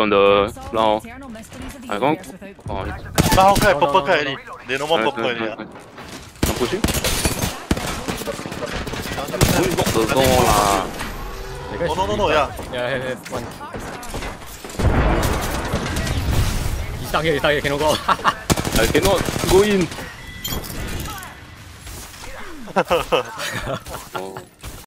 on the 然後係講哦，八號佢係 No, no, purple no, They no, purple I'm pushing。唔會喐到多啦。你哦 no no no yeah. Yeah, yeah, yeah, one. He's stuck here, he's stuck here, cannot go. I cannot go in.